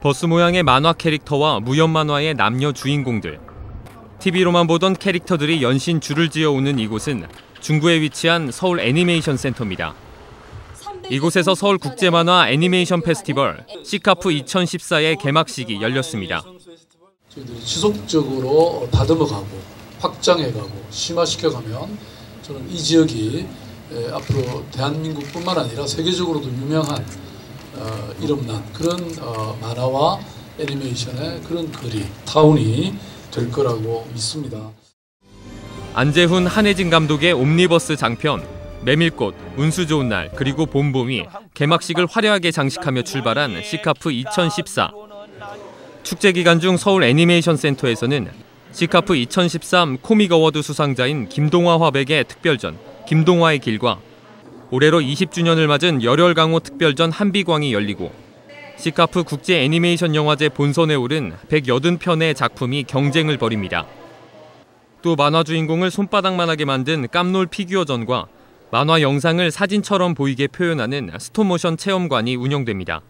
버스 모양의 만화 캐릭터와 무협 만화의 남녀 주인공들. TV로만 보던 캐릭터들이 연신 줄을 지어 오는 이곳은 중구에 위치한 서울 애니메이션 센터입니다. 이곳에서 서울 국제 만화 애니메이션 페스티벌 시카프 2014의 개막식이 열렸습니다. 저희들이 지속적으로 다듬어가고 확장해가고 심화시켜가면 저는 이 지역이 에, 앞으로 대한민국뿐만 아니라 세계적으로도 유명한 어, 이름난 그런 어, 만화와 애니메이션의 그런 거리 타운이 될 거라고 믿습니다. 안재훈 한혜진 감독의 옴니버스 장편 메밀꽃, 운수 좋은 날, 그리고 봄봄이 개막식을 화려하게 장식하며 출발한 시카프 2014. 축제 기간 중 서울 애니메이션 센터에서는 시카프 2013 코믹 award 수상자인 김동화 화백의 특별전 김동화의 길과 올해로 20주년을 맞은 열혈강호 특별전 한비광이 열리고 시카프 국제 애니메이션 영화제 본선에 오른 180편의 작품이 경쟁을 벌입니다. 또 만화 주인공을 손바닥만하게 만든 깜놀 피규어전과 만화 영상을 사진처럼 보이게 표현하는 스톱모션 체험관이 운영됩니다.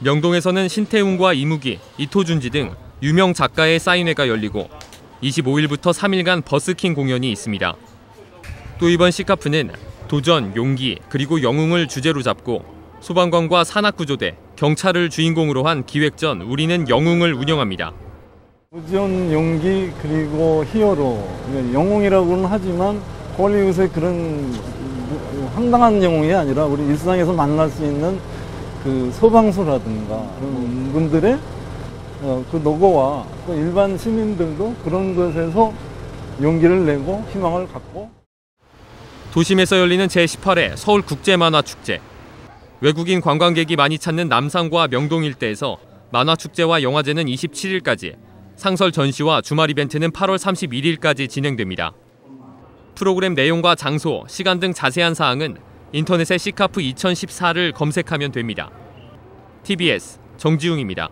명동에서는 신태웅과 이무기, 이토준지 등 유명 작가의 사인회가 열리고 25일부터 3일간 버스킹 공연이 있습니다. 또 이번 시카프는 도전, 용기, 그리고 영웅을 주제로 잡고 소방관과 산악구조대, 경찰을 주인공으로 한 기획전 우리는 영웅을 운영합니다. 도전, 용기, 그리고 히어로. 영웅이라고는 하지만 헐리우드의 그런 황당한 영웅이 아니라 우리 일상에서 만날 수 있는 그 소방서라든가 그런 분들의 어, 그 노고와 또 일반 시민들도 그런 것에서 용기를 내고 희망을 갖고 도심에서 열리는 제18회 서울 국제만화축제. 외국인 관광객이 많이 찾는 남산과 명동 일대에서 만화축제와 영화제는 27일까지, 상설 전시와 주말 이벤트는 8월 31일까지 진행됩니다. 프로그램 내용과 장소, 시간 등 자세한 사항은 인터넷에 시카프 2014를 검색하면 됩니다. TBS 정지웅입니다.